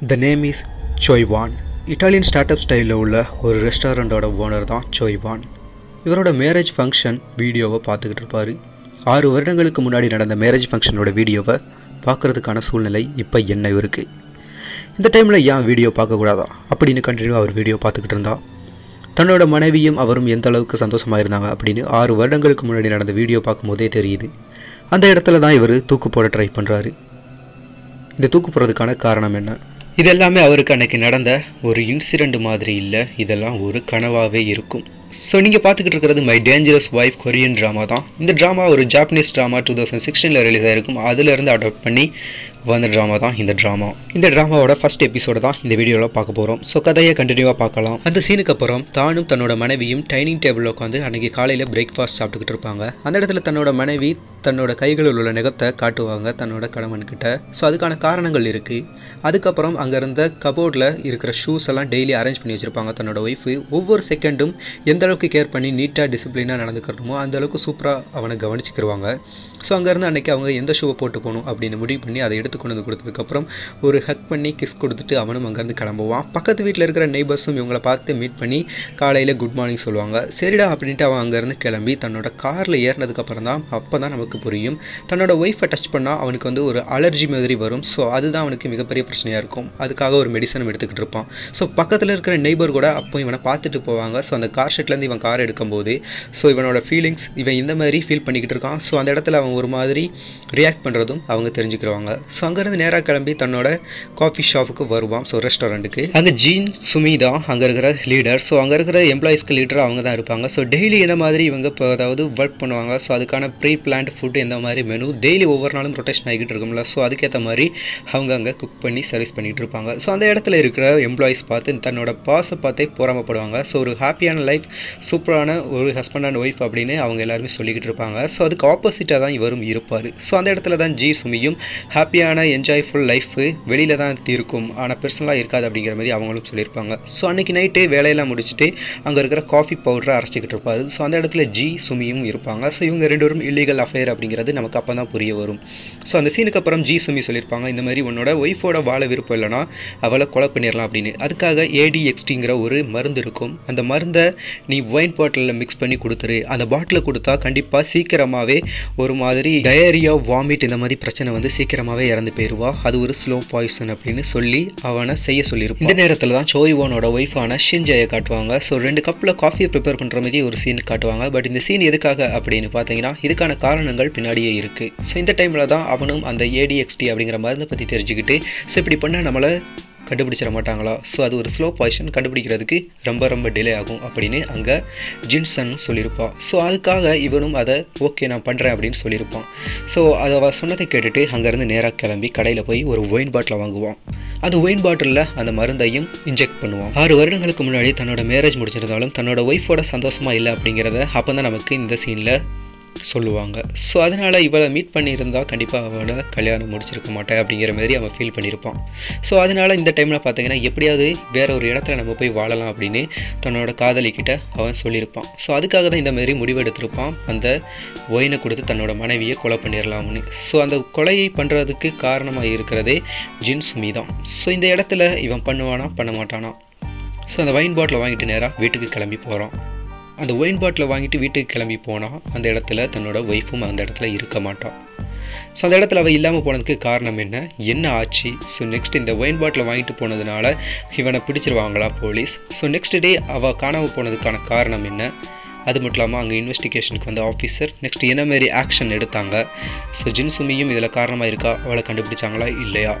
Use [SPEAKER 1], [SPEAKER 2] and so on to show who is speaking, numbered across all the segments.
[SPEAKER 1] The name is சோய்வான் Italian start up ஸ்டைலில் உள்ள ஒரு ரெஸ்டாரண்ட்டோட ஓனர் தான் சோய்வான் இவரோட மேரேஜ் ஃபங்க்ஷன் வீடியோவை பார்த்துக்கிட்டு இருப்பார். ஆறு வருடங்களுக்கு முன்னாடி நடந்த மேரேஜ் ஃபங்க்ஷனோட வீடியோவை பார்க்குறதுக்கான சூழ்நிலை இப்போ என்ன இவருக்கு இந்த டைமில் ஏன் வீடியோ பார்க்கக்கூடாதா அப்படின்னு கண்டினியூ அவர் வீடியோ பார்த்துக்கிட்டு இருந்தா. தன்னோட மனைவியும் அவரும் எந்த அளவுக்கு சந்தோஷமாக இருந்தாங்க அப்படின்னு ஆறு வருடங்களுக்கு முன்னாடி நடந்த வீடியோ பார்க்கும்போதே தெரியுது. அந்த இடத்துல தான் இவர் தூக்கு போட ட்ரை பண்ணுறாரு இந்த தூக்கு போடுறதுக்கான காரணம் என்ன? இது எல்லாமே அவருக்கு அன்னைக்கு நடந்த ஒரு இன்சிடெண்ட் மாதிரி இல்லை. இதெல்லாம் ஒரு கனவாகவே இருக்கும். ஸோ நீங்கள் பார்த்துக்கிட்டு இருக்கிறது my dangerous wife Korean drama தான். இந்த ட்ராமா ஒரு ஜாப்பனீஸ் ட்ராமா டூ தௌசண்ட் சிக்ஸ்டீனில் ரிலீஸ் ஆயிருக்கும். அதுலேருந்து அடாப்ட் பண்ணி வந்த ட்ராமா தான் இந்த ட்ராமா இந்த ட்ராமாவோட ஃபர்ஸ்ட் எபிசோட தான் இந்த வீடியோவில் பார்க்க போகிறோம் ஸோ கதையை கண்டினியூவாக பார்க்கலாம். அந்த சீனுக்கு அப்புறம் தானும் தன்னோட மனைவியும் டைனிங் டேபிளில் உட்காந்து அன்னைக்கு காலையில் பிரேக்ஃபாஸ்ட் சாப்பிட்டுக்கிட்டு இருப்பாங்க. அந்த இடத்துல தன்னோட மனைவி தன்னோட கைகளில் உள்ள நகத்தை காட்டுவாங்க தன்னோட கணவன்கிட்ட. ஸோ அதுக்கான காரணங்கள் இருக்குது அதுக்கப்புறம் அங்கே இருந்த கபோர்டில் இருக்கிற ஷூஸ் எல்லாம் டெய்லி அரேஞ்ச் பண்ணி வச்சுருப்பாங்க தன்னோட ஒய்ஃபு ஒவ்வொரு செகண்டும் எந்த அளவுக்கு கேர் பண்ணி நீட்டாக டிசிப்ளினாக நடந்துக்கணுமோ அந்த அளவுக்கு சூப்பராக அவனை கவனிச்சுக்கிருவாங்க. ஸோ அங்கேருந்து அன்றைக்கி அவங்க எந்த ஷூவை போட்டு போகணும் அப்படின்னு முடிவு பண்ணி அதை எடுத்து கொண்டு வந்து கொடுத்ததுக்கப்புறம் ஒரு ஹக் பண்ணி கிஸ் கொடுத்துட்டு அவனும் அங்கேருந்து கிளம்புவான். பக்கத்து வீட்டில் இருக்கிற நெய்பர்ஸும் இவங்கள பார்த்து மீட் பண்ணி காலையில் குட் மார்னிங் சொல்லுவாங்க. சரிடா அப்படின்ட்டு அவன் அங்கேருந்து கிளம்பி தன்னோட காரில் ஏறினதுக்கப்புறம் தான் அப்போ தான் நமக்கு புரியும். தன்னோட ஒய்ஃபை டச் பண்ணால் அவனுக்கு வந்து ஒரு அலர்ஜி மாதிரி வரும். ஸோ அதுதான் அவனுக்கு மிகப்பெரிய பிரச்சனையாக இருக்கும். அதுக்காக ஒரு மெடிசனும் எடுத்துக்கிட்டு இருப்பான். ஸோ பக்கத்தில் இருக்கிற நெய்பர் கூட அப்போ இவனை பார்த்துட்டு போவாங்க. ஸோ அந்த கார் ஷெட்லேருந்து இவன் கார் எடுக்கும்போது ஸோ இவனோட ஃபீலிங்ஸ் இவன் இந்த மாதிரி ஃபீல் பண்ணிக்கிட்டு இருக்கான். ஸோ அந்த இடத்துல அவன் ஒரு மாதிரி ரியாக்ட் பண்ணுறதும் அவங்க தெரிஞ்சுக்கிறவாங்க ஸோ அங்கேருந்து நேராக கிளம்பி தன்னோட காஃபி ஷாப்புக்கு வருவான். ஸோ ரெஸ்டாரண்ட்டுக்கு அங்கே ஜீன் சுமி தான் அங்கே இருக்கிற லீடர் ஸோ அங்கே இருக்கிற எம்ப்ளாயிஸ்க்கு லீடர் அவங்க தான் இருப்பாங்க. ஸோ டெய்லி என்ன மாதிரி இவங்க இப்போ அதாவது ஒர்க் பண்ணுவாங்க? ஸோ அதுக்கான ப்ரீ பிளான்ட் ஃபுட் எந்த மாதிரி மெனு டெய்லி ஒவ்வொரு நாளும் ரொட்டேஷன் ஆகிட்டு இருக்கும்ல. ஸோ அதுக்கேற்ற மாதிரி அவங்க அங்கே குக் பண்ணி சர்வீஸ் பண்ணிகிட்டு இருப்பாங்க. ஸோ அந்த இடத்துல இருக்கிற எம்ப்ளாயிஸ் பார்த்து தன்னோட பாஸை பார்த்தே பொறாமப்படுவாங்க. ஸோ ஒரு ஹாப்பியான லைஃப் சூப்பரான ஒரு ஹஸ்பண்ட் அண்ட் ஒய்ஃப் அப்படின்னு அவங்க எல்லாருமே சொல்லிக்கிட்டு இருப்பாங்க. ஸோ அதுக்கு ஆப்போசிட்டாக தான் இவரும் இருப்பார். ஸோ அந்த இடத்துல தான் ஜி சுமியும் ஹாப்பியான என்ஜாய்ஃபுல் லைஃபு வெளியில் தான் இருக்கும் ஆனால் பெர்சனலாக இருக்காது அப்படிங்கிற மாதிரி அவங்களும் சொல்லியிருப்பாங்க. ஸோ அன்றைக்கி நைட்டு வேலையெல்லாம் முடிச்சுட்டு அங்கே இருக்கிற காஃபி பவுடரை அரைச்சிக்கிட்டு இருப்பாரு. ஸோ அந்த இடத்துல ஜி சுமியும் இருப்பாங்க. ஸோ இவங்க ரெண்டு பேரும் இல்லீகல் அஃபேர் அப்படிங்கிறது நமக்கு அப்போ தான் புரிய வரும். ஸோ அந்த சீனுக்கு அப்புறம் ஜி சுமி சொல்லியிருப்பாங்க இந்த மாதிரி உன்னோட ஒய்ஃபோட வாழ விருப்பம் இல்லைனா அவளை கொலை பண்ணிடலாம் அப்படின்னு. அதுக்காக ஏடிஎக்ஸ்டிங்கிற ஒரு மருந்து இருக்கும். அந்த மருந்தை நீ ஒயின் பாட்டிலில் மிக்ஸ் பண்ணி கொடுத்துரு. அந்த பாட்டிலில் கொடுத்தா கண்டிப்பாக சீக்கிரமாகவே ஒரு மாதிரி டயரியா வாமிட் இந்த மாதிரி பிரச்சனை வந்து சீக்கிரமாகவே இறந்து போயிடுவா அது ஒரு ஸ்லோ பாய்சன் அப்படின்னு சொல்லி அவனை செய்ய சொல்லியிருப்பான் இந்த நேரத்தில் தான் சோய்வோனோட ஒய்ஃபான ஷின்ஜயை காட்டுவாங்க. ஸோ ரெண்டு கப்பில் காஃபியை ப்ரிப்பேர் பண்ணுற மாதிரி ஒரு சீன் காட்டுவாங்க. பட் இந்த சீன் எதுக்காக அப்படின்னு பார்த்தீங்கன்னா இதுக்கான காரணங்கள் பின்னாடியே இருக்குது ஸோ இந்த டைமில் தான் அவனும் அந்த ஏடிஎக்ஸ்டி அப்படிங்கிற மருந்தை பற்றி தெரிஞ்சுக்கிட்டு ஸோ இப்படி பண்ண நம்மளை கண்டுபிடிச்சிட மாட்டாங்களா? ஸோ அது ஒரு ஸ்லோ பாய்ஷன் கண்டுபிடிக்கிறதுக்கு ரொம்ப ரொம்ப டிலே ஆகும் அப்படின்னு அங்கே ஜின்சன் சொல்லியிருப்பான் ஸோ அதுக்காக இவனும் அதை ஓகே நான் பண்ணுறேன் அப்படின்னு சொல்லியிருப்பான். ஸோ அதை சொன்னதை கேட்டுட்டு அங்கேருந்து நேராக கிளம்பி கடையில் போய் ஒரு ஒயின் பாட்டில் வாங்குவான். அந்த ஒயின் பாட்டிலில் அந்த மருந்தையும் இன்ஜெக்ட் பண்ணுவான். ஆறு வருடங்களுக்கு முன்னாடி தன்னோட மேரேஜ் முடிச்சிருந்தாலும் தன்னோட ஒய்ஃபோட சந்தோஷமாக இல்லை அப்படிங்கிறத அப்போ தான் நமக்கு இந்த சீனில் சொல்லுவாங்க. ஸோ அதனால் இவளை மீட் பண்ணியிருந்தா கண்டிப்பாக அவளை கல்யாணம் முடிச்சிருக்க மாட்டேன் அப்படிங்கிற மாதிரி அவன் ஃபீல் பண்ணியிருப்பான். ஸோ அதனால் இந்த டைமில் பார்த்தீங்கன்னா எப்படியாவது வேற ஒரு இடத்துல நம்ம போய் வாழலாம் அப்படின்னு தன்னோட காதலிக்கிட்ட அவன் சொல்லியிருப்பான். ஸோ அதுக்காக தான் இந்த மாதிரி முடிவெடுத்திருப்பான். அந்த ஒயினை கொடுத்து தன்னோட மனைவியை கொலை பண்ணிடலாம்னு. ஸோ அந்த கொலையை பண்ணுறதுக்கு காரணமாக இருக்கிறதே ஜின் சுமி தான். ஸோ இந்த இடத்துல இவன் பண்ணுவானா? பண்ண மாட்டானா? ஸோ அந்த வைன் பாட்டில் வாங்கிட்டு நேராக வீட்டுக்கு கிளம்பி போகிறான் அந்த ஒயின் பாட்டில் வாங்கிட்டு வீட்டுக்கு கிளம்பி போனால் அந்த இடத்துல தன்னோட ஒய்ஃபும் அந்த இடத்துல இருக்க மாட்டான் ஸோ அந்த இடத்துல அவள் இல்லாமல் போனதுக்கு காரணம் என்ன? என்ன ஆச்சு? ஸோ நெக்ஸ்ட் இந்த ஒயின் பாட்டில் வாங்கிட்டு போனதுனால இவனை பிடிச்சிருவாங்களா போலீஸ் ஸோ நெக்ஸ்ட் டே அவள் காணாமல் போனதுக்கான காரணம் என்ன? அது மட்டும் இல்லாமல் அங்கே இன்வெஸ்டிகேஷனுக்கு வந்த ஆஃபீஸர் நெக்ஸ்ட் என்ன மாரி ஆக்ஷன் எடுத்தாங்க? ஸோ ஜின்சுமியும் இதில் காரணமாக இருக்கா? அவளை கண்டுபிடிச்சாங்களா? இல்லையா?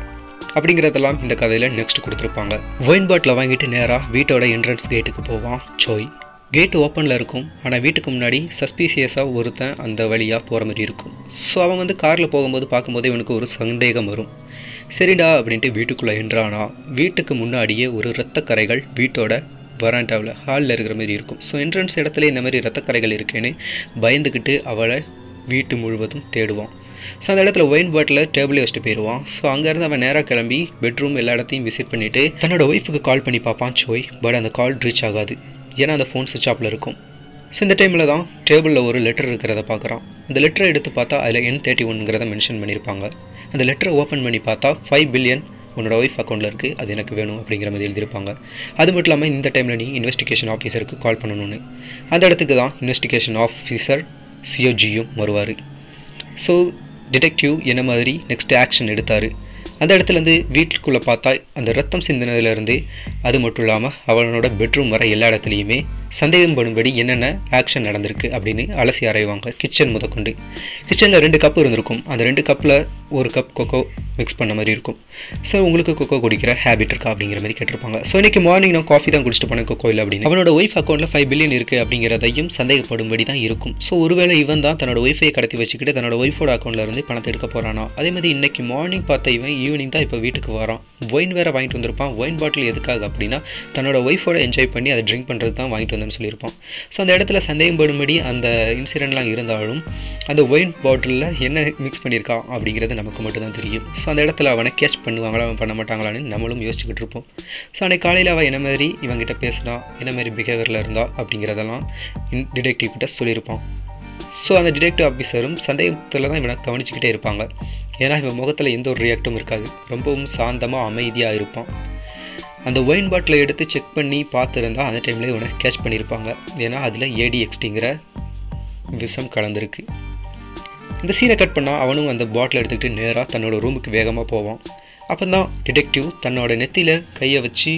[SPEAKER 1] அப்படிங்கிறதெல்லாம் இந்த கதையில் நெக்ஸ்ட் கொடுத்துருப்பாங்க. ஒயின் பாட்டில் வாங்கிட்டு நேராக வீட்டோட என்ட்ரன்ஸ் கேட்டுக்கு போவான். சோய். கேட்டு ஓப்பனில் இருக்கும். ஆனால் வீட்டுக்கு முன்னாடி சஸ்பீசியஸாக ஒருத்தன் அந்த வழியாக போகிற மாதிரி இருக்கும். ஸோ அவன் வந்து காரில் போகும்போது பார்க்கும்போது இவனுக்கு ஒரு சந்தேகம் வரும். சரிடா அப்படின்ட்டு வீட்டுக்குள்ளே என்றானா. வீட்டுக்கு முன்னாடியே ஒரு இரத்தக்கரைகள் வீட்டோட வராண்டாவில் ஹாலில் இருக்கிற மாதிரி இருக்கும். ஸோ என்ட்ரன்ஸ் இடத்துல இந்த மாதிரி இரத்தக்கரைகள் இருக்கேன்னு பயந்துக்கிட்டு அவளை வீட்டு முழுவதும் தேடுவான். ஸோ அந்த இடத்துல ஒயின் பாட்டில் டேபிளே வச்சுட்டு போயிடுவான் ஸோ அங்கேருந்து அவன் நேராக கிளம்பி பெட்ரூம் எல்லா இடத்தையும் விசிட் பண்ணிவிட்டு தன்னோட ஒய்ஃபுக்கு கால் பண்ணி பார்ப்பான். சோய் பட் அந்த கால் ரீச் ஆகாது. ஏன்னா அந்த ஃபோன் சுவிச் ஆஃபில் இருக்கும். ஸோ இந்த டைமில் தான் டேபிளில் ஒரு லெட்டர் இருக்கிறத பார்க்குறான். அந்த லெட்டரை எடுத்து பார்த்தா அதில் என் தேர்ட்டி ஒன்ங்கிறத மென்ஷன் பண்ணியிருப்பாங்க. அந்த லெட்டரை ஓப்பன் பண்ணி பார்த்தா ஃபைவ் பில்லியன் உன்னோட ஒய்ஃப் அக்கௌண்ட்டில் இருக்குது அது எனக்கு வேணும் அப்படிங்கிற மாதிரி எழுதியிருப்பாங்க. அது மட்டும் இல்லாமல் இந்த டைமில் நீ இன்வெஸ்டிகேஷன் ஆஃபீஸருக்கு கால் பண்ணணும்னு. அந்த இடத்துக்கு தான் இன்வெஸ்டிகேஷன் ஆஃபீஸர் சிஓஜியும் வருவார். ஸோ டிடெக்டிவ் என்ன மாதிரி நெக்ஸ்ட் ஆக்ஷன் எடுத்தார்? அந்த இடத்துலேருந்து வீட்டுக்குள்ளே பார்த்தா அந்த ரத்தம் சிந்தினதுலேருந்து அது மட்டும் இல்லாமல் அவனோட பெட்ரூம் வர எல்லா இடத்துலையுமே சந்தேகம் படும்படி என்னென்ன ஆக்ஷன் நடந்திருக்கு அப்படின்னு அலசி ஆராய்வாங்க. கிச்சன் முதற்கொண்டு. கிச்சனில் ரெண்டு கப் இருந்திருக்கும். அந்த ரெண்டு கப்பில் ஒரு கப் கொக்கோ மிக்ஸ் பண்ண மாதிரி இருக்கும். ஸோ உங்களுக்கு கொக்கோ குடிக்கிற ஹேபிட் இருக்கா அப்படிங்கிற மாதிரி கேட்டிருப்பாங்க. ஸோ இன்றைக்கி மார்னிங் நான் காஃபி தான் குடிச்சிட்டு போனேன் கொக்கோ இல்லை அப்படின்னு. அவனோட ஒய்ஃப் அக்கௌண்ட்டில் ஃபைவ் பில்லியன் இருக்குது அப்படிங்கிறதையும் சந்தேகப்படும்படி தான் இருக்கும். ஸோ ஒருவேளை இவன் தான் தன்னோட ஒய்ஃபை கடத்தி வச்சுக்கிட்டு தன்னோட ஒய்ஃபோட அக்கௌண்ட்டில் இருந்து பணத்தை எடுக்க போகிறானா அதே மாதிரி இன்றைக்கி மார்னிங் பார்த்த இவன் ஈவினிங் தான் இப்போ வீட்டுக்கு வரான். ஒயின் வேறு வாங்கிட்டு வந்திருப்பான். ஒயின் பாட்டில் எதுக்காக அப்படின்னா தன்னோட ஒய்ஃபோட என்ஜாய் பண்ணி அதை ட்ரிங்க் பண்ணுறது தான் வாங்கிட்டு வந்தேன்னு சொல்லியிருப்பான். ஸோ அந்த இடத்துல சந்தேகம் படும்படி அந்த இன்சிடெண்ட்லாம் இருந்தாலும் அந்த ஒயின் பாட்டிலில் என்ன மிக்ஸ் பண்ணியிருக்கான் அப்படிங்கிறது நமக்கு மட்டும்தான் தெரியும். ஸோ அந்த இடத்துல அவனை கேட்ச் பண்ணுவாங்களா அவன் பண்ண மாட்டாங்களான்னு நம்மளும் யோசிச்சுக்கிட்டு இருப்போம். ஸோ அன்றைக்கு காலையில் அவன் என்ன மாதிரி இவங்ககிட்ட பேசினா என்ன மாதிரி பிஹேவியரில் இருந்தா அப்படிங்கிறதெல்லாம் டிடெக்டிவ் கிட்ட சொல்லியிருப்பான். ஸோ அந்த டிடெக்டிவ் ஆஃபீஸரும் சந்தேகத்தில் தான் இவனை கவனிச்சுக்கிட்டே இருப்பாங்க. ஏன்னா இவன் முகத்தில் எந்த ஒரு ரியாக்டும் இருக்காது. ரொம்பவும் சாந்தமாக அமைதியாக இருப்பான். அந்த ஒயின் பாட்டிலை எடுத்து செக் பண்ணி பார்த்துருந்தா அந்த டைமில் இவனை கேட்ச் பண்ணியிருப்பாங்க ஏன்னா அதில் ஏடிஎக்ஸ்டிங்கிற விஷம் கலந்துருக்கு. இந்த சீனை கட் பண்ணால் அவனும் அந்த பாட்டில் எடுத்துக்கிட்டு நேராக தன்னோட ரூமுக்கு வேகமாக போவான். அப்போ தான் டிடெக்டிவ் தன்னோட நெத்தியில் கையை வச்சு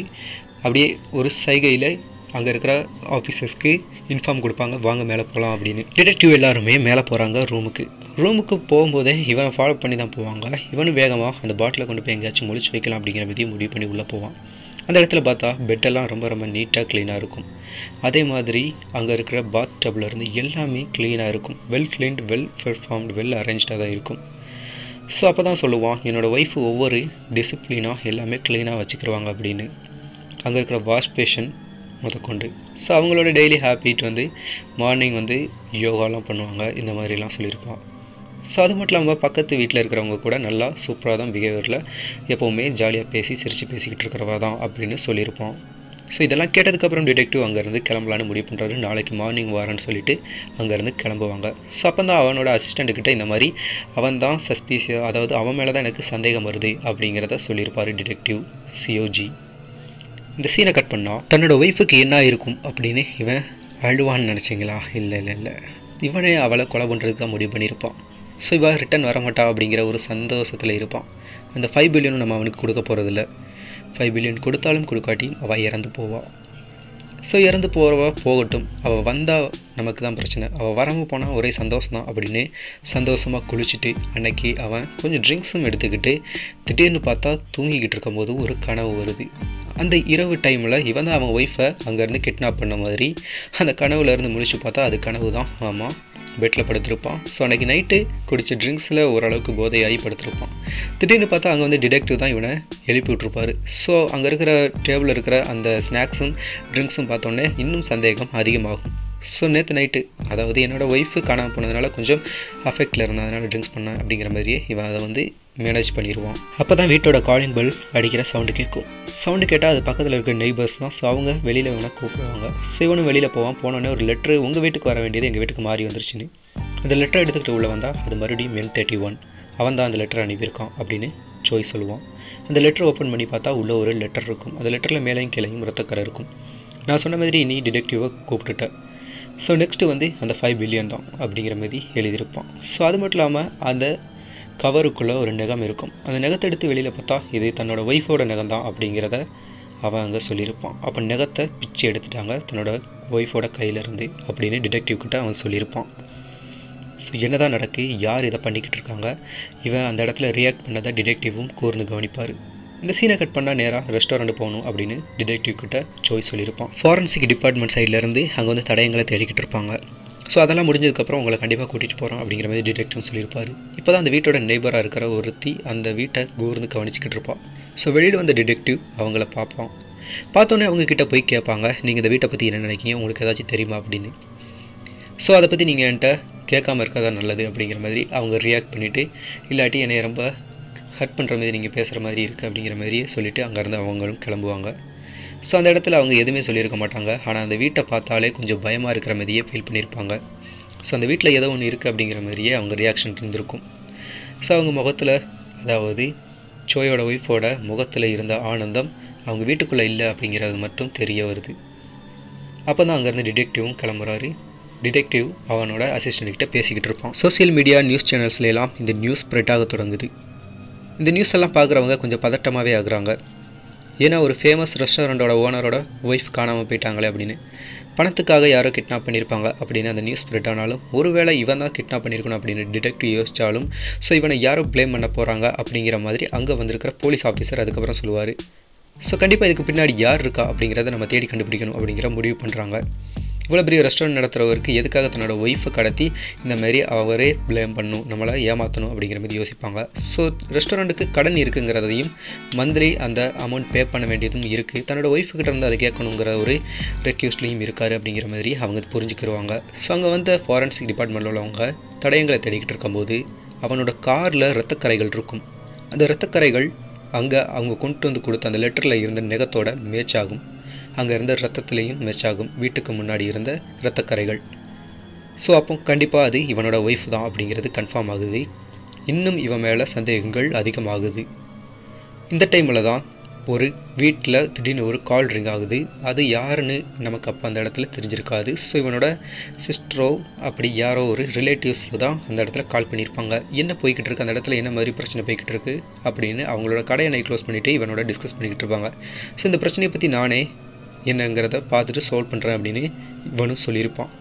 [SPEAKER 1] அப்படியே ஒரு சைகையில் அங்கே இருக்கிற ஆஃபீஸர்ஸ்க்கு இன்ஃபார்ம் கொடுப்பாங்க வாங்க மேலே போகலாம் அப்படின்னு. டிடெக்டிவ் எல்லாருமே மேலே போகிறாங்க ரூமுக்கு ரூமுக்கு போகும்போதே இவனை ஃபாலோ பண்ணி தான் போவாங்க. இவனும் வேகமாக அந்த பாட்டிலை கொண்டு போய் எங்கேயாச்சும் முழிச்சு வைக்கலாம் அப்படிங்கிற பற்றியும் முடிவு பண்ணி உள்ளே போவான். அந்த இடத்துல பார்த்தா பெட்டெல்லாம் ரொம்ப ரொம்ப நீட்டாக க்ளீனாக இருக்கும். அதே மாதிரி அங்கே இருக்கிற பாத் டப்ல இருந்து எல்லாமே க்ளீனாக இருக்கும். Well cleaned well performed well அரேஞ்சாக தான் இருக்கும். ஸோ அப்போ தான் சொல்லுவான் என்னோடய ஒய்ஃப் ஒவ்வொரு டிசிப்ளினாக எல்லாமே க்ளீனாக வச்சுக்கிருவாங்க அப்படின்னு. அங்கே இருக்கிற வாஷ் பேஷன் முதற்கொண்டு. ஸோ அவங்களோட டெய்லி ஹேபிட் வந்து மார்னிங் வந்து யோகாலாம் பண்ணுவாங்க இந்த மாதிரிலாம் சொல்லியிருப்பான் ஸோ அது மட்டும் இல்லாமல் பக்கத்து வீட்டில் இருக்கிறவங்க கூட நல்லா சூப்பராக தான் பிஹேவியரில் எப்போவுமே ஜாலியாக பேசி சிரித்து பேசிக்கிட்டு இருக்கிறவா தான் அப்படின்னு சொல்லியிருப்பான் ஸோ இதெல்லாம் கேட்டதுக்கப்புறம் டிடெக்டிவ் அங்கேருந்து கிளம்பலான்னு முடிவு பண்ணுறாரு நாளைக்கு மார்னிங் வரேன்னு சொல்லிட்டு அங்கேருந்து கிளம்புவாங்க. ஸோ அப்போ தான் அவனோட அசிஸ்டண்ட்டுக்கிட்ட இந்த மாதிரி அவன் தான் சஸ்பீசியஸ் அதாவது அவன் மேலே தான் எனக்கு சந்தேகம் வருது அப்படிங்கிறத சொல்லியிருப்பார் டிடெக்டிவ் சிஓஜி இந்த சீனை கட் பண்ணால் தன்னோட ஒய்ஃபுக்கு என்ன இருக்கும் அப்படின்னு இவன் அழுவான்னு நினச்சிங்களா? இல்லை இல்லை இல்லை. இவனே அவளை கொலை பண்ணுறதுக்கு தான் முடிவு பண்ணியிருப்பான். ஸோ இவள் ரிட்டன் வரமாட்டா அப்படிங்கிற ஒரு சந்தோஷத்தில் இருப்பான். அந்த ஃபைவ் பில்லியனும் நம்ம அவனுக்கு கொடுக்க போகிறதில்ல ஃபைவ் பில்லியன் கொடுத்தாலும் கொடுக்காட்டியும் அவள் இறந்து போவாள் ஸோ இறந்து போகிறவ போகட்டும். அவள் வந்தால் நமக்கு தான் பிரச்சனை. அவள் வராமல் போனால் ஒரே சந்தோஷம் தான் அப்படின்னு சந்தோஷமாக குளிச்சுட்டு அன்னைக்கு அவன் கொஞ்சம் ட்ரிங்க்ஸும் எடுத்துக்கிட்டு திடீர்னு பார்த்தா தூங்கிக்கிட்டு இருக்கும்போது ஒரு கனவு வருது. அந்த இரவு டைமில் இவன் தான் அவன் ஒய்ஃபை அங்கேருந்து கிட்னாப் பண்ண மாதிரி அந்த கனவுலேருந்து முடிச்சு பார்த்தா அது கனவு தான் ஆமாம் பெட்டில் படுத்திருப்பான். ஸோ அன்றைக்கி நைட்டு குடித்த ட்ரிங்க்ஸில் ஓரளவுக்கு போதையாகி படுத்திருப்பான் திடீர்னு பார்த்தா அங்கே வந்து டிடெக்டிவ் தான் இவனை எழுப்பி விட்ருப்பாரு ஸோ அங்கே இருக்கிற டேபிளில் இருக்கிற அந்த ஸ்நாக்ஸும் ட்ரிங்க்ஸும் பார்த்தோன்னே இன்னும் சந்தேகம் அதிகமாகும். ஸோ நேற்று நைட்டு அதாவது என்னோடய ஒய்ஃபு காணாமல் போனதுனால கொஞ்சம் அஃபெக்டில் இருந்தேன் அதனால் ட்ரிங்க்ஸ் பண்ணேன் அப்படிங்கிற மாதிரியே இவன் அதை வந்து மேனேஜ் பண்ணிடுவான் அப்போ தான் வீட்டோட காலிங் பெல் அடிக்கிற சவுண்டு கேட்கும் சவுண்டு கேட்டால் அது பக்கத்தில் இருக்கிற நெய்பர்ஸ் தான். ஸோ அவங்க வெளியில் வேணால் கூப்பிடுவாங்க. ஸோ இவனும் வெளியில் போவான். போனோடனே ஒரு லெட்ரு உங்கள் வீட்டுக்கு வர வேண்டியது எங்கள் வீட்டுக்கு மாறி வந்துருச்சுன்னு. அந்த லெட்டரை எடுத்துக்கிட்டு உள்ளே வந்தால் அது மறுபடியும் மென் தேர்ட்டி ஒன் அவன் தான் அந்த லெட்டர் அனுப்பியிருக்கான் அப்படின்னு ஜோய் சொல்லுவான். அந்த லெட்டர் ஓப்பன் பண்ணி பார்த்தா உள்ளே ஒரு லெட்டர் இருக்கும். அந்த லெட்டரில் மேலேயும் கீழையும் ரத்தக்கரை இருக்கும். நான் சொன்ன மாதிரி நீ டிடெக்டிவாக கூப்பிட்டுட்ட. ஸோ நெக்ஸ்ட்டு வந்து அந்த ஃபைவ் பில்லியன் தான் அப்படிங்கிற மாதிரி எழுதியிருப்பான். ஸோ அது மட்டும் இல்லாமல் அந்த கவருக்குள்ளே ஒரு நெகம் இருக்கும். அந்த நெகத்தை எடுத்து வெளியில் பார்த்தா இது தன்னோட ஒய்ஃபோட நெகம் தான் அப்படிங்கிறத அவன் அங்கே சொல்லியிருப்பான். அப்போ நெகத்தை பிச்சு எடுத்துட்டாங்க தன்னோட ஒய்ஃபோட கையிலேருந்து அப்படின்னு டிடெக்டிவ் கிட்ட அவன் சொல்லியிருப்பான். ஸோ என்னதான் நடக்கு யார் இதை பண்ணிக்கிட்டு இருக்காங்க? இவன் அந்த இடத்துல ரியாக்ட் பண்ணதை டிடெக்டிவும் கூர்ந்து கவனிப்பார். இந்த சீனை கட் பண்ணால் நேராக ரெஸ்டாரண்ட் போகணும் அப்படின்னு டிடெக்டிவ் கிட்ட சாய்ஸ் சொல்லியிருப்பான். ஃபாரன்சிக் டிபார்ட்மெண்ட் சைட்லேருந்து அங்கே வந்து தடயங்களை தேடிக்கிட்டு இருப்பாங்க. ஸோ அதெல்லாம் முடிஞ்சதுக்கப்புறம் உங்களை கண்டிப்பாக கூட்டிகிட்டு போகிறோம் அப்படிங்கிற மாதிரி டிடெக்டிவ் சொல்லியிருப்பார். இப்போ தான் அந்த வீட்டோட நெய்பராக இருக்கிற ஒருத்தி அந்த வீட்டை கூர்ந்து கவனிச்சிக்கிட்டு இருப்பாள் ஸோ வெளியில் வந்த டிடெக்டிவ் அவங்கள பார்ப்பான். பார்த்தோன்னே அவங்கக்கிட்ட போய் கேட்பாங்க நீங்கள் இந்த வீட்டை பற்றி என்ன நினைக்கிங்க உங்களுக்கு ஏதாச்சும் தெரியுமா? அப்படின்னு. ஸோ அதை பற்றி நீங்கள் என்கிட்ட கேட்காம இருக்கதா நல்லது அப்படிங்கிற மாதிரி அவங்க ரியாக்ட் பண்ணிவிட்டு இல்லாட்டி என்னை ரொம்ப ஹர்ட் பண்ணுற மாதிரி நீங்கள் பேசுகிற மாதிரி இருக்குது அப்படிங்கிற மாதிரியே சொல்லிவிட்டு அங்கேருந்து அவங்களும் கிளம்புவாங்க. ஸோ அந்த இடத்துல அவங்க எதுவுமே சொல்லியிருக்க மாட்டாங்க. ஆனால் அந்த வீட்டை பார்த்தாலே கொஞ்சம் பயமாக இருக்கிற மாதிரியே ஃபீல் பண்ணியிருப்பாங்க. ஸோ அந்த வீட்டில் ஏதோ ஒன்று இருக்குது அப்படிங்கிற மாதிரியே அவங்க ரியாக்ஷன் இருந்திருக்கும். ஸோ அவங்க முகத்தில் அதாவது சோயோட ஒய்ஃபோட முகத்தில் இருந்த ஆனந்தம் அவங்க வீட்டுக்குள்ளே இல்லை அப்படிங்கிறது மட்டும் தெரிய வருது. அப்போ தான் அங்கேருந்து டிடெக்டிவும் கிளம்புறாரு. டிடெக்டிவ் அவனோட அசிஸ்டன்ட் கிட்ட பேசிக்கிட்டு இருப்பான். சோசியல் மீடியா நியூஸ் சேனல்ஸ்லாம் இந்த நியூஸ் ஸ்ப்ரெட் ஆக தொடங்குது. இந்த நியூஸ் எல்லாம் பார்க்குறவங்க கொஞ்சம் பதட்டமாகவே ஆகுறாங்க. ஏன்னா ஒரு ஃபேமஸ் ரெஸ்டாரண்ட்டோட ஓனரோட ஒய்ஃப் காணாமல் போயிட்டாங்களே அப்படின்னு. பணத்துக்காக யாரோ கிட்னாப் பண்ணியிருப்பாங்க அப்படின்னு அந்த நியூஸ் ஸ்ப்ரெட் ஆனாலும் ஒருவேளை இவன் தான் கிட்னாப் பண்ணியிருக்கணும் அப்படின்னு டிடெக்டிவ் யோசித்தாலும் ஸோ இவனை யாரோ ப்ளேம் பண்ண போகிறாங்க அப்படிங்கிற மாதிரி அங்கே வந்திருக்கிற போலீஸ் ஆஃபீஸர் அதுக்கப்புறம் சொல்லுவார். ஸோ கண்டிப்பாக இதுக்கு பின்னாடி யார் இருக்கா அப்படிங்கிறத நம்ம தேடி கண்டுபிடிக்கணும் அப்படிங்கிற முடிவு பண்ணுறாங்க இவ்வளோ பெரிய ரெஸ்டாரண்ட் நடத்துகிறவருக்கு எதுக்காக தன்னோட ஒய்ஃபை கடத்தி இந்த மாதிரி அவரே ப்ளேம் பண்ணும் நம்மளை ஏமாற்றணும் அப்படிங்கிற மாதிரி யோசிப்பாங்க. ஸோ ரெஸ்டாரண்ட்டுக்கு கடன் இருக்குங்கிறதையும் மந்த்லி அந்த அமௌண்ட் பே பண்ண வேண்டியதும் இருக்குது தன்னோட ஒய்ஃபுக்கிட்ட இருந்து அதை கேட்கணுங்கிற ஒரு ரெக்யூஸ்ட்லேயும் இருக்கார் அப்படிங்கிற மாதிரி அவங்க புரிஞ்சுக்கிடுவாங்க ஸோ அங்கே வந்த ஃபாரன்சிக் டிபார்ட்மெண்ட்டில் உள்ளவங்க தடயங்களை தேடிக்கிட்டு இருக்கும்போது அவனோட காரில் ரத்தக்கரைகள் இருக்கும். அந்த இரத்தக்கரைகள் அங்கே அவங்க கொண்டு வந்து கொடுத்த அந்த லெட்டரில் இருந்த நெகத்தோட மேட்ச் ஆகும். அங்கே இருந்த ரத்தத்துலேயும் மேட்ச் ஆகும் வீட்டுக்கு முன்னாடி இருந்த இரத்தக்கரைகள். ஸோ அப்போ கண்டிப்பாக அது இவனோட ஒய்ஃப் தான் அப்படிங்கிறது கன்ஃபார்ம் ஆகுது. இன்னும் இவன் மேலே சந்தேகங்கள் அதிகமாகுது. இந்த டைமில் தான் ஒரு வீட்டில் திடீர்னு ஒரு கால் ரிங் ஆகுது. அது யாருன்னு நமக்கு அப்போ அந்த இடத்துல தெரிஞ்சிருக்காது. ஸோ இவனோட சிஸ்டரோ அப்படி யாரோ ஒரு ரிலேட்டிவ்ஸ் தான் அந்த இடத்துல கால் பண்ணியிருப்பாங்க. என்ன போய்கிட்டு இருக்கு? அந்த இடத்துல என்ன மாதிரி பிரச்சனை போய்கிட்டு இருக்கு? அப்படின்னு அவங்களோட கடையை க்ளோஸ் பண்ணிவிட்டு இவனோட டிஸ்கஸ் பண்ணிக்கிட்டு இருப்பாங்க. ஸோ இந்த பிரச்சனையை பற்றி நானே என்னங்கிறத பார்த்துட்டு சால்வ் பண்ணுறேன் அப்படின்னு இவனும் சொல்லியிருப்பான்.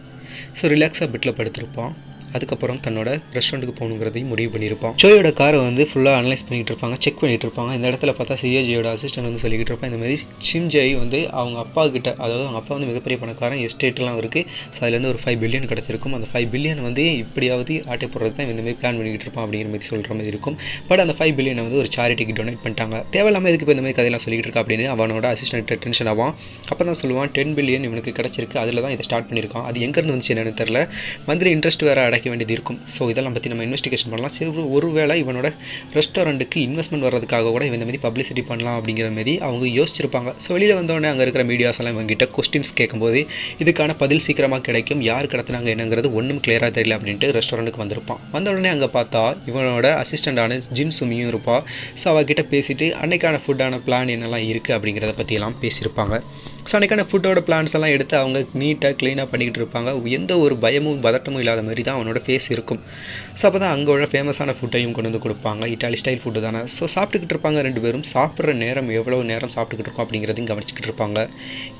[SPEAKER 1] ஸோ ரிலாக்ஸாக பெட்டில் படுத்திருப்பான். அதுக்கப்புறம் தன்னோட ரெஸ்டாரண்ட்டுக்கு போகணுங்கிறதையும் முடிவு பண்ணியிருப்பான். ஜோயோட காரை வந்து ஃபுல்லாக அனலைஸ் பண்ணிகிட்டு இருப்பாங்க செக் பண்ணிகிட்டு இருப்பாங்க. இந்த இடத்துல பார்த்தா சிஏஜியோட அசிஸ்டன்ட் வந்து சொல்லிக்கிட்டு இருப்பான் இந்த மாதிரி சிம்ஜை வந்து அவங்க அப்பா கிட்ட அதாவது அவங்க அப்பா வந்து மிகப்பெரிய பணக்காரன் எஸ்டேட்லாம் இருக்குது ஸோ அதுலேருந்து ஒரு ஃபைவ் பில்லியன் கிடச்சிருக்கும். அந்த ஃபைவ் பில்லியன் வந்து இப்படியாவது ஆட்டை போடுறது தான் இந்த மாதிரி பிளான் பண்ணிக்கிட்டு இருப்பான் அப்படிங்கிற மாதிரி சொல்கிற மாதிரி இருக்கும். பட் அந்த ஃபைவ் பில்லியனை வந்து ஒரு சேரிட்டிக்கு டொனேட் பண்ணிட்டாங்க. தேவையில்லாமல் இதுக்கு இப்போ இந்த மாதிரி கதையெல்லாம் சொல்லிக்கிட்டு இருக்கா அப்படின்னு அவனோட அசிஸ்டன்ட் டென்ஷன் ஆவான். அப்போ தான் சொல்லுவான் டென் பில்லியன் இவனுக்கு கிடச்சிருக்கு. அதில் தான் இதை ஸ்டார்ட் பண்ணியிருக்கான். அது எங்கேருந்து வந்துச்சு என்னன்னு தெரில மந்த்லி இன்ட்ரெஸ்ட் வேறு அடைக்க வேண்டியது இருக்கும். ஸோ இதெல்லாம் பற்றி நம்ம இன்வெஸ்டிகேஷன் பண்ணலாம். சரி ஒரு- ஒருவேளை இவனோட ரெஸ்டாரண்ட்டுக்கு இன்வெஸ்ட்மெண்ட் வர்றதுக்காக கூட இவன் இந்த மாதிரி பப்ளிசிட்டி பண்ணலாம் அப்படிங்கிற மாதிரி அவங்க யோசிச்சிருப்பாங்க. ஸோ வெளியில் வந்தோடனே அங்கே இருக்கிற மீடியாஸ் எல்லாம் இவங்ககிட்ட கொஸ்டின்ஸ் கேட்கும்போது இதுக்கான பதில் சீக்கிரமாக கிடைக்கும். யார் கடத்துனாங்க என்னங்கிறது ஒன்றும் கிளியராக தெரியல அப்படின்ட்டு ரெஸ்டாரண்ட்டுக்கு வந்திருப்பான். வந்த உடனே அங்கே பார்த்தா இவனோட அசிஸ்டண்டான ஜின் சுமியும் இருப்பா. ஸோ அவகிட்ட பேசிட்டு அன்னைக்கான ஃபுட்டான பிளான் என்னெல்லாம் இருக்குது அப்படிங்கிறத பற்றியெல்லாம் பேசியிருப்பாங்க. ஸோ அன்றைக்கான ஃபுட்டோட பிளான்ஸ் எல்லாம் எடுத்து அவங்க நீட்டாக க்ளீனாக பண்ணிக்கிட்டு இருப்பாங்க. எந்த ஒரு பயமும் பதட்டமும் இல்லாத மாதிரி தான் அவனோட ஃபேஸ் இருக்கும். ஸோ அப்போ தான் அங்கே உள்ள ஃபேமஸான ஃபுட்டையும் கொண்டு வந்து கொடுப்பாங்க. இட்டாலி ஸ்டைல் ஃபுட்டு தானே. ஸோ சாப்பிட்டுக்கிட்டு இருப்பாங்க ரெண்டு பேரும். சாப்பிட்ற நேரம் எவ்வளோ நேரம் சாப்பிட்டுக்கிட்டு இருக்கோம் அப்படிங்கிறதையும் கவனிச்சிக்கிட்டு இருப்பாங்க.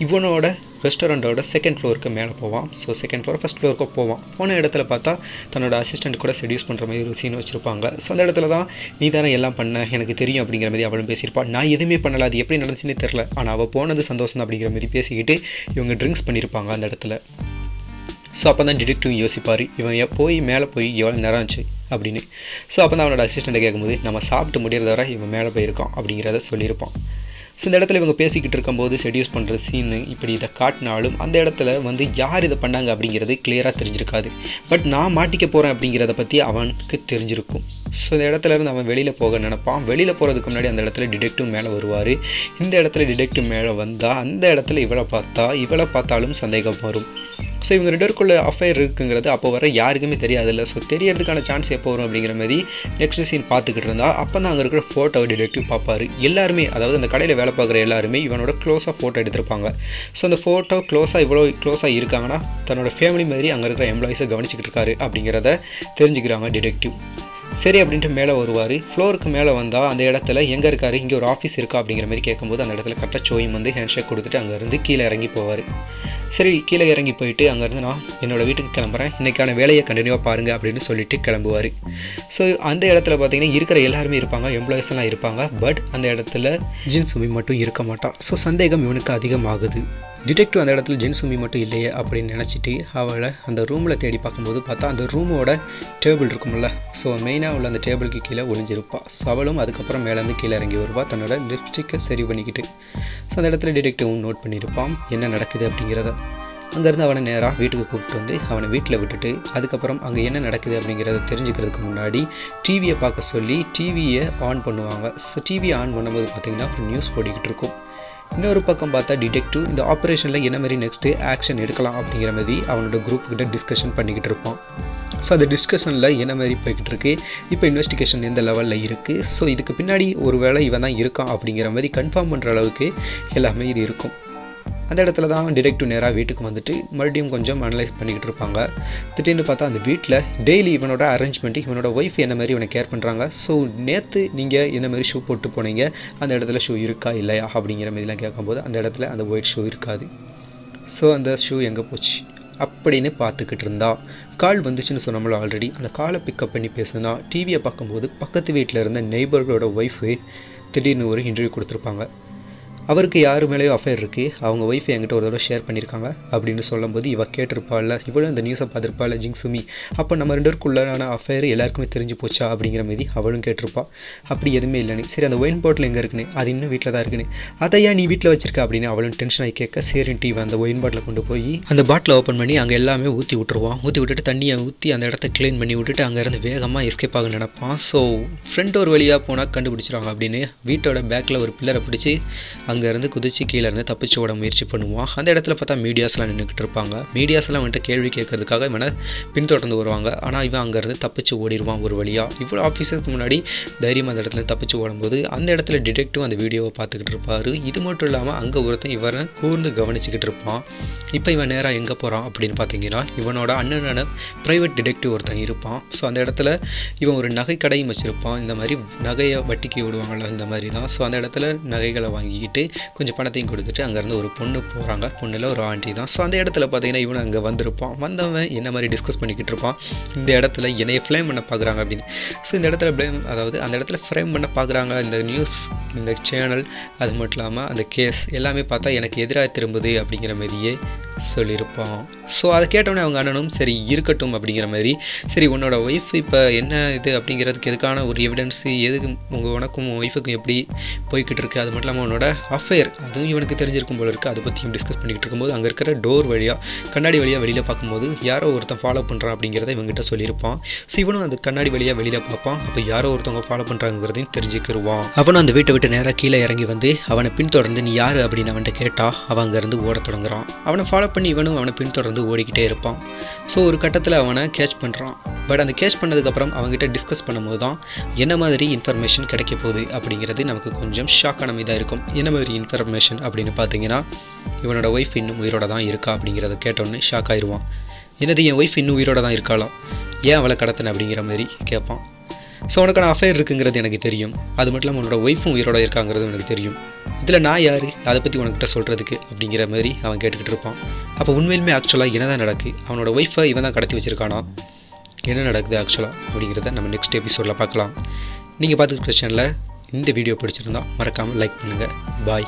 [SPEAKER 1] இவனோட ரெஸ்டாரண்ட்டோட செகண்ட் ஃப்ளோருக்கு மேலே போவான். ஸோ செகண்ட் ஃப்ளோர் ஃபஸ்ட் ஃப்ளோருக்கு போவான். போன இடத்துல பார்த்தா தன்னோட அசிஸ்டண்ட் கூட செடியூஸ் பண்ணுற மாதிரி ஒரு சீன் வச்சுருப்பாங்க. ஸோ அந்த இடத்துல தான் நீ தானே எல்லாம் பண்ண எனக்கு தெரியும் அப்படிங்கிற மாதிரி அவளும் பேசியிருப்பாள் நான் எதுவுமே பண்ணல. அது எப்படி நடந்துச்சுன்னே தெரில ஆனால் அவள் போனது சந்தோஷம் தான் அப்படிங்கிற மாதிரி பேசிக்கிட்டு இவங்க ட்ரிங்க்ஸ் பண்ணியிருப்பாங்க அந்த இடத்துல. ஸோ அப்போ தான் டிடெக்டிவ் யோசிப்பார். இவன் போய் மேலே போய் எவ்வளோ நேரம் ஆச்சு அப்படின்னு. ஸோ அப்போ தான் அவனோட அசிஸ்டண்ட்டை கேட்கும்போது நம்ம சாப்பிட்டு முடியறத வர இவன் மேலே போயிருக்கான் அப்படிங்கிறத சொல்லியிருப்பான். ஸோ இந்த இடத்துல இவங்க பேசிக்கிட்டு இருக்கும்போது செடியூஸ் பண்ணுற சீனு இப்படி இதை காட்டினாலும் அந்த இடத்துல வந்து யார் இதை பண்ணாங்க அப்படிங்கிறது கிளியராக தெரிஞ்சிருக்காது. பட் நான் மாட்டிக்க போகிறேன் அப்படிங்கிறத பற்றி அவனுக்கு தெரிஞ்சிருக்கும். ஸோ இந்த இடத்துல இருந்து அவன் வெளியில் போக நினப்பான். வெளியில் போகிறதுக்கு முன்னாடி அந்த இடத்துல டிடெக்டிவ் மேலே வருவார். இந்த இடத்துல டிடெக்டிவ் மேலே வந்தால் அந்த இடத்துல இவளை பார்த்தா இவளை பார்த்தாலும் சந்தேகம் வரும். ஸோ இவங்க ரெண்டு பேருக்குள்ள அஃபேர் இருக்குங்கிறது அப்போ வர யாருக்குமே தெரியாதுல்ல. ஸோ தெரியறதுக்கான சான்ஸ் எப்போ வரும் அப்படிங்கிற மாதிரி நெக்ஸ்ட் சீன் பார்த்துக்கிட்டு இருந்தால் அப்போ தான் அங்கே இருக்கிற ஃபோட்டோ டிடெக்டிவ் பார்ப்பார். எல்லாருமே அதாவது அந்த கடையில் வேலை பார்க்குற எல்லாருமே இவனோட க்ளோஸாக ஃபோட்டோ எடுத்திருப்பாங்க. ஸோ அந்த ஃபோட்டோ க்ளோஸாக இவ்வளோ க்ளோஸாக இருக்காங்கன்னா தன்னோட ஃபேமிலி மாதிரி அங்கே இருக்கிற எம்ப்ளாயிஸை கவனிச்சிக்கிட்டு இருக்காரு அப்படிங்கிறத தெரிஞ்சுக்கிறாங்க டிடெக்டிவ் சரி அப்படின்ட்டு மேலே வருவார். ஃப்ளோருக்கு மேலே வந்தால் அந்த இடத்துல எங்கே இருக்காரு? இங்கே ஒரு ஆஃபீஸ் இருக்கா? அப்படிங்கிற மாதிரி கேட்கும்போது அந்த இடத்துல கரெக்டாக சோயும் வந்து ஹேண்ட்ஷேக் கொடுத்துட்டு அங்கேருந்து கீழே இறங்கி போவார். சரி கீழே இறங்கி போயிட்டு அங்கேருந்து நான் என்னோடய வீட்டுக்கு கிளம்புறேன். இன்றைக்கான வேலையை கண்டினியூவாக பாருங்கள் அப்படின்னு சொல்லிட்டு கிளம்புவார். ஸோ அந்த இடத்துல பார்த்தீங்கன்னா இருக்கிற எல்லாருமே இருப்பாங்க. எம்ப்ளாயிஸ்லாம் இருப்பாங்க. பட் அந்த இடத்துல ஜின் சுமி மட்டும் இருக்க மாட்டான் ஸோ சந்தேகம் இவனுக்கு அதிகமாகுது. டிடெக்டிவ் அந்த இடத்துல ஜென் சுமி மட்டும் இல்லையே அப்படின்னு நினச்சிட்டு அவளை அந்த ரூமில் தேடி பார்க்கும்போது பார்த்தா அந்த ரூமோட டேபிள் இருக்கும்ல. ஸோ மெயினாக உள்ள அந்த டேபிளுக்கு கீழே ஒளிஞ்சிருப்பா. ஸோ அவளும் அதுக்கப்புறம் மேலேருந்து கீழே இறங்கி வருவா. தன்னோட லிப்ஸ்டிக்கை சரி பண்ணிக்கிட்டு ஸோ அந்த இடத்துல டிடெக்டிவும் நோட் பண்ணியிருப்பான். என்ன நடக்குது அப்படிங்கிறத. அங்கேருந்து அவனை நேராக வீட்டுக்கு கூப்பிட்டு வந்து அவனை வீட்டில் விட்டுட்டு அதுக்கப்புறம் அங்கே என்ன நடக்குது அப்படிங்கிறத தெரிஞ்சுக்கிறதுக்கு முன்னாடி டிவியை பார்க்க சொல்லி டிவியை ஆன் பண்ணுவாங்க. ஸோ டிவியை ஆன் பண்ணும்போது பார்த்திங்கன்னா நியூஸ் ஓடிக்கிட்டு இருக்கும். இன்னொரு பக்கம் பார்த்தா டிடெக்டிவ் இந்த ஆப்ரேஷனில் என்ன மாதிரி நெக்ஸ்ட்டு ஆக்ஷன் எடுக்கலாம் அப்படிங்கிற மாதிரி அவனோட குரூப் கிட்ட டிஸ்கஷன் பண்ணிக்கிட்டு இருப்பான். ஸோ அந்த டிஸ்கஷனில் என்ன மாதிரி போய்கிட்டு இருக்கு? இப்போ இன்வெஸ்டிகேஷன் எந்த லெவலில் இருக்குது ஸோ இதுக்கு பின்னாடி ஒரு வேளை இவன் தான் இருக்கான் அப்படிங்கிற மாதிரி கன்ஃபார்ம் பண்ணுற அளவுக்கு எல்லாமே இது இருக்கும். அந்த இடத்துல தான் டிடெக்டிவ் நேராக வீட்டுக்கு வந்துட்டு மறுபடியும் கொஞ்சம் அனலைஸ் பண்ணிக்கிட்டு இருப்பாங்க. திடீர்னு பார்த்தா அந்த வீட்டில் டெய்லி இவனோட அரேஞ்ச்மெண்ட் இவனோட ஒய்ஃப் என்ன மாதிரி இவனை கேர் பண்ணுறாங்க ஸோ நேற்று நீங்கள் என்ன மாதிரி ஷூ போட்டு போனீங்க? அந்த இடத்துல ஷூ இருக்கா? இல்லையா? அப்படிங்கிற மாதிரிலாம் கேட்கும்போது அந்த இடத்துல அந்த ஒயிட் ஷூ இருக்காது. ஸோ அந்த ஷூ எங்கே போச்சு? அப்படின்னு பார்த்துக்கிட்டு இருந்தா. கால் வந்துச்சுன்னு சொன்னோம்ல ஆல்ரெடி அந்த காலை பிக்கப் பண்ணி பேசுனா டிவியை பார்க்கும்போது பக்கத்து வீட்டில் இருந்த நெய்பரோட ஒய்ஃபு திடீர்னு ஒரு இன்டர்வியூ கொடுத்துருப்பாங்க. அவருக்கு யார் மேலேயோ அஃபேர் இருக்குது அவங்க ஒய்ஃப் என்கிட்ட ஒரு தடவை ஷேர் பண்ணியிருக்காங்க அப்படின்னு சொல்லும்போது இவ கேட்டிருப்பாள் இவளும் அந்த நியூஸை பார்த்துருப்பாள் ஜிங் சுமி அப்போ நம்ம ரெண்டு பேருக்குள்ளான அஃபேர் எல்லாருக்குமே தெரிஞ்சு போச்சா? அப்படிங்கிற மாதிரி அவளும் கேட்டிருப்பா. அப்படி எதுவுமே இல்லைன்னு. சரி அந்த ஒயின் பாட்டில் எங்கே இருக்குன்னு? அது இன்னும் வீட்டில் தான் இருக்குன்னு. அதையா நீ வீட்டில் வச்சிருக்க? அப்படின்னு அவளும் டென்ஷன் ஆகி கேட்க சரின்ட்டு இவன் அந்த ஒயின் பாட்டில் கொண்டு போய் அந்த பாட்டில் ஓப்பன் பண்ணி அங்கே எல்லாமே ஊற்றி விட்டுருவான். ஊற்றி விட்டுட்டு தண்ணியை ஊற்றி அந்த இடத்த க்ளீன் பண்ணி விட்டுட்டு அங்கேருந்து வேகமாக எஸ்கேப் ஆக நினைப்பான். ஸோ ஃப்ரெண்ட் ஒரு வழியாக போனால் கண்டுபிடிச்சிருவாங்க அப்படின்னு வீட்டோட பேக்கில் ஒரு பில்லரை பிடிச்சி அங்கேருந்து குதிச்சு கீழே இருந்து தப்பிச்சு ஓட முயற்சி பண்ணுவான் அந்த இடத்துல பார்த்தா மீடியாஸ்லாம் நின்றுக்கிட்டு இருப்பாங்க. மீடியாஸ்லாம் வந்துட்டு கேள்வி கேட்கறதுக்காக இவனை பின்தொடர்ந்து வருவாங்க. ஆனால் இவன் அங்கேருந்து தப்பிச்சு ஓடிடுவான் ஒரு வழியாக இவ்வளோ ஆஃபீஸருக்கு முன்னாடி தைரியமாக அந்த இடத்துல தப்பிச்சு ஓடும்போது அந்த இடத்துல டிடெக்டிவ் அந்த வீடியோவை பார்த்துக்கிட்டு இருப்பார். இது மட்டும் இல்லாமல் அங்கே ஒருத்தன் இவரை கூர்ந்து கவனிச்சுக்கிட்டு இருப்பான். இப்போ இவன் நேராக எங்கே போகிறான் அப்படின்னு பார்த்தீங்கன்னா இவனோட அண்ணனான ப்ரைவேட் டிடெக்டிவ் ஒருத்தன் இருப்பான். ஸோ அந்த இடத்துல இவன் ஒரு நகை கடையும் வச்சுருப்பான். இந்த மாதிரி நகையை வட்டிக்கு விடுவாங்கள்ல இந்த மாதிரி தான். ஸோ அந்த இடத்துல நகைகளை வாங்கிக்கிட்டு கொஞ்சம் பணத்தையும் கொடுத்துட்டு அங்கேருந்து ஒரு பொண்ணு போகிறாங்க. பொண்ணில் ஒரு ஆண்டி தான். ஸோ அந்த இடத்துல பார்த்தீங்கன்னா இவன் அங்கே வந்திருப்பான். வந்தவன் என்ன மாதிரி டிஸ்கஸ் பண்ணிக்கிட்டு இருப்பான்? இந்த இடத்துல என்னைய ஃப்ளேம் பண்ண பார்க்குறாங்க அப்படின்னு. ஸோ இந்த இடத்துல ப்ளேம் அதாவது அந்த இடத்துல ஃப்ரேம் பண்ண பார்க்குறாங்க. இந்த நியூஸ் இந்த சேனல் அது மட்டும் இல்லாமல் அந்த கேஸ் எல்லாமே பார்த்தா எனக்கு எதிராக திரும்புது அப்படிங்கிற மாதிரியே சொல்லியிருப்பான் ஸோ அதை கேட்டோடனே அவங்க அண்ணனும் சரி இருக்கட்டும் அப்படிங்கிற மாதிரி சரி உன்னோட ஒய்ஃப் இப்போ என்ன இது? அப்படிங்கிறதுக்கு எதுக்கான ஒரு எவிடன்ஸ் எதுக்கு உங்கள் உனக்கும் ஒய்ஃபுக்கும் எப்படி போய்கிட்டு இருக்கு? அது மட்டும் இல்லாமல் உன்னோட அஃபேர் அதுவும் இவனுக்கு தெரிஞ்சிருக்கும் போல இருக்குது அதை பற்றியும் டிஸ்கஸ் பண்ணிக்கிட்டு இருக்கும்போது அங்கே இருக்கிற டோர் வழியாக கண்ணாடி வழியாக வெளியில் பார்க்கும்போது யாரோ ஒருத்தன் ஃபாலோ பண்ணுறான் அப்படிங்கிறத இவங்ககிட்ட சொல்லியிருப்பான். ஸோ இவனும் அந்த கண்ணாடி வழியாக வெளியில் பார்ப்பான். அப்போ யாரோ ஒருத்தவங்க ஃபாலோ பண்ணுறாங்கிறதையும் தெரிஞ்சுக்கிருவான். அவனும் அந்த வீட்டை விட்டு நேராக கீழே இறங்கி வந்து அவனை பின்தொடர்ந்து நீ யார்? அப்படின்னு அவன்கிட்ட கேட்டா அவன் அங்கேருந்து ஓட தொடங்குறான். அவனை ஃபாலோ பண்ணி இவனும் அவனை பின்தொடர்ந்து ஓடிக்கிட்டே இருப்பான். ஸோ ஒரு கட்டத்தில் அவனை கேட்ச் பண்ணுறான் பட் அந்த கேட்ச் பண்ணதுக்கப்புறம் அவங்ககிட்ட டிஸ்கஸ் பண்ணும்போது தான் என்ன மாதிரி இன்ஃபர்மேஷன் கிடைக்க போகுது அப்படிங்கிறது நமக்கு கொஞ்சம் ஷாக்கான இதாக இருக்கும். என்ன மாதிரி இன்ஃபர்மேஷன் அப்படின்னு பார்த்தீங்கன்னா இவனோட ஒய்ஃப் இன்னும் உயிரோட தான் இருக்கா அப்படிங்கிறத கேட்டோன்னே ஷாக் ஆயிடுவான் என்னது என் ஒய்ஃப் இன்னும் உயிரோட தான் இருக்காளா ஏன் அவளை கடத்தின அப்படிங்கிற மாதிரி கேட்பான். ஸோ உனக்கான அஃபேர் இருக்குங்கிறது எனக்கு தெரியும். அது மட்டும் இல்லாமல் உன்னோட ஒய்ஃபும் உயிரோட இருக்காங்கிறது எனக்கு தெரியும். இதில் நான் யார்? அதை பற்றி உனக்கிட்ட சொல்கிறதுக்கு அப்படிங்கிற மாதிரி அவன் கேட்டுக்கிட்டு இருப்பான். அப்போ உண்மையிலுமே ஆக்சுவலாக என்ன தான் நடக்கு? அவனோட ஒய்ஃபை இவன் தான் கடத்தி வச்சுருக்கானா? என்ன நடக்குது ஆக்சுவலாக அப்படிங்கிறத நம்ம நெக்ஸ்ட் எபிசோடில் பார்க்கலாம். நீங்கள் பார்த்துக்கிற சேனலில் இந்த வீடியோ பிடிச்சிருந்தா மறக்காமல் லைக் பண்ணுங்கள் பாய்